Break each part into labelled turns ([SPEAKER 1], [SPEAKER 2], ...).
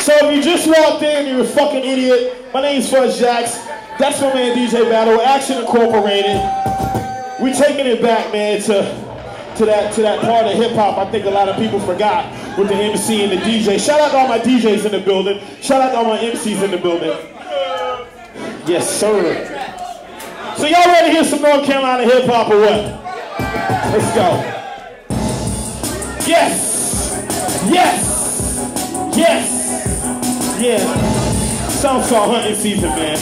[SPEAKER 1] So if you just walked in, you're a fucking idiot. My name's Fuzz Jaxx. That's my man DJ Battle, Action Incorporated. We're taking it back, man, to to that to that part of hip hop. I think a lot of people forgot with the MC and the DJ. Shout out to all my DJs in the building. Shout out to all my MCs in the building. Yes, sir. So y'all ready to hear some North Carolina hip hop or what? Let's go. Yes! Yes! Yes! Yeah. Sounds called hunting season, man.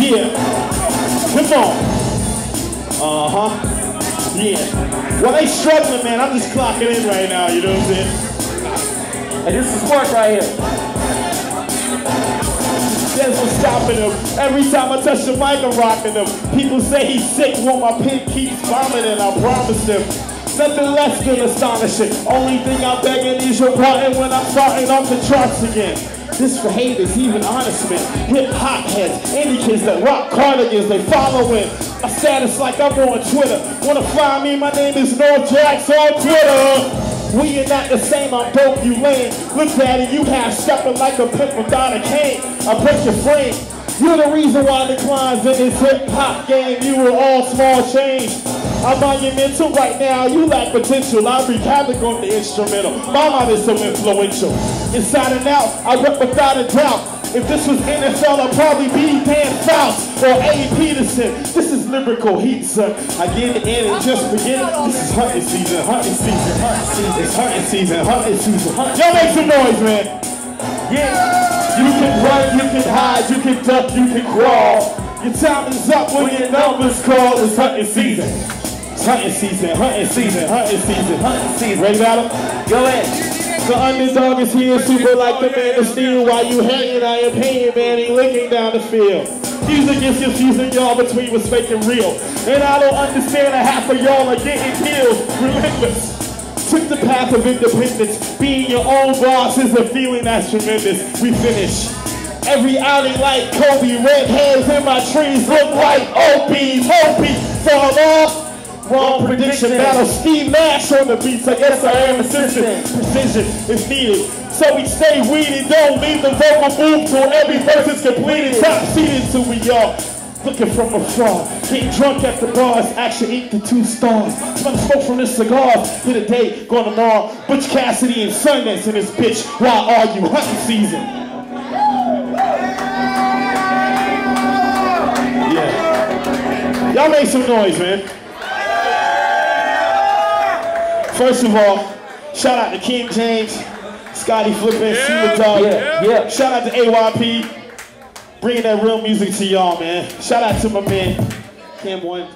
[SPEAKER 1] Yeah. Come on. Uh-huh. Yeah. Well, they struggling, man. I'm just clocking in right now, you know what I'm saying?
[SPEAKER 2] And this is work right here.
[SPEAKER 1] There's no stopping him. Every time I touch the mic, I'm rocking him. People say he's sick when my pig keeps vomiting. And I promise him. Nothing less than astonishing. Only thing I'm begging is your pardon when I'm starting off the charts again. This for haters, even honest men, hip hop heads, any kids that rock cardigans, they following. My status like I'm on Twitter. Wanna find me? My name is North Jaxx on Twitter. We are not the same, I'm dope, you lame. Look at it, you have stepping like a pimp without a cane. I break your frame. You're the reason why declines in this hip hop game. You were all small change. I'm monumental right now, you lack potential. I wreak havoc on the instrumental. My mind is so influential. Inside and out, I rep without a doubt. If this was NFL, I'd probably be Dan Fouts or A. Peterson. This is lyrical heat, sir. I get in and just it. This is hunting season, hunting season, hunting season. It's hunting season, hunting season. Y'all make some noise, man. Yeah. You can run, you can hide, you can duck, you can crawl. Your time is up when your number's called. It's hunting season. Hunting season, hunting season, hunting season, hunting season. Ready, battle? Go ahead. The underdog is here, super like the man of steel. While you hanging, I am paying, man. He looking down the field. Music is confusing y'all between what's making real. And I don't understand a half of y'all are getting killed. Relentless. Took the path of independence. Being your own boss is a feeling that's tremendous. We finish. Every alley like Kobe, red hairs in my trees look like Opie. Opie fall off. Wrong prediction. Battle Steve Nash on the beats. I guess I am assistant. Precision is needed. So we stay weeded. Don't leave the vocal booth till every verse is completed. Top seated till we all looking from afar. Getting drunk at the bars, actually eat the two stars. Smell smoke from this cigars. Hit a day, going tomorrow. Butch Cassidy and Sundance in this bitch. Why are you hunting season? Yeah. Y'all make some noise, man. First of all, shout out to King James, Scotty Flippin, yeah, Dog. Yeah, yeah. Shout out to AYP, bringing that real music to y'all, man. Shout out to my man, Cam One.